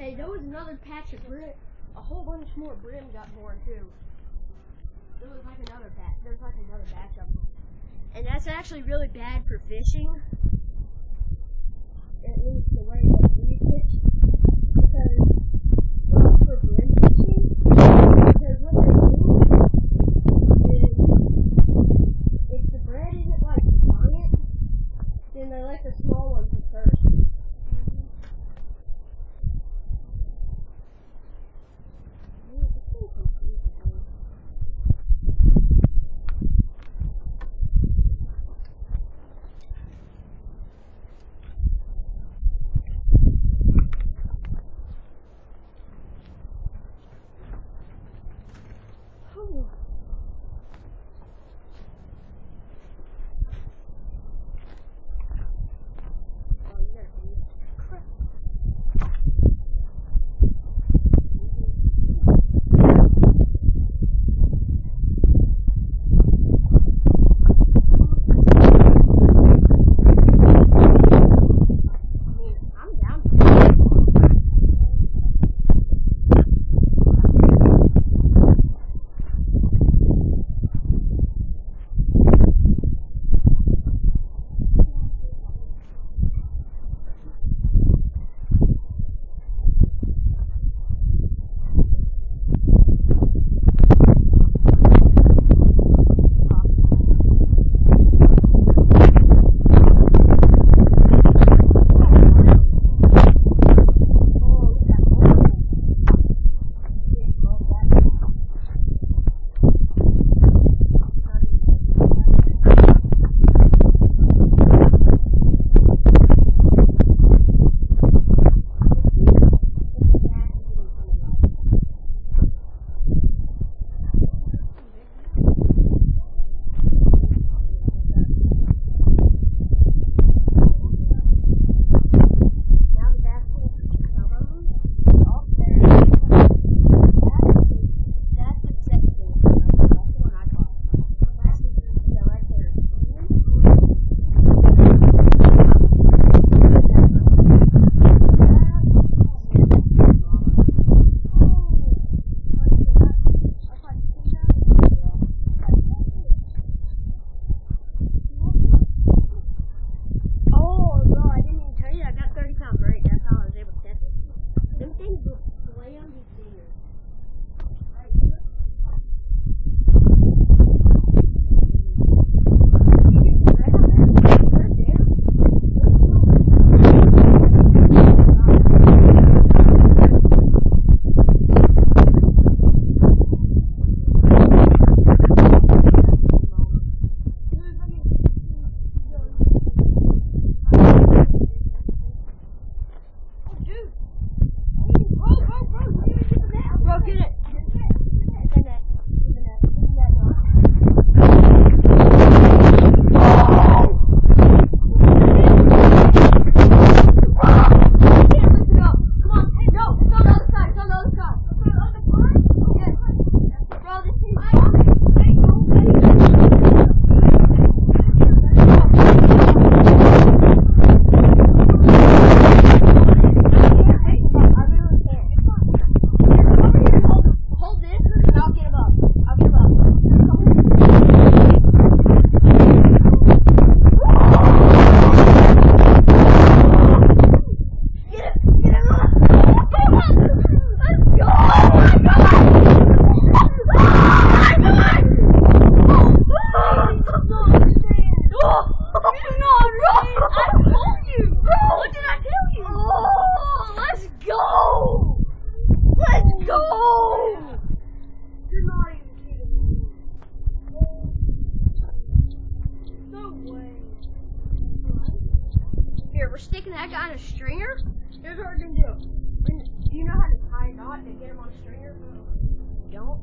Hey, there was another patch of brim. A whole bunch more brim got born too. There was like another patch. There was like another batch of them. And that's actually really bad for fishing. get it. sticking that guy on a stringer, here's what we're gonna do. do you know how to tie a knot and get him on a stringer? Don't.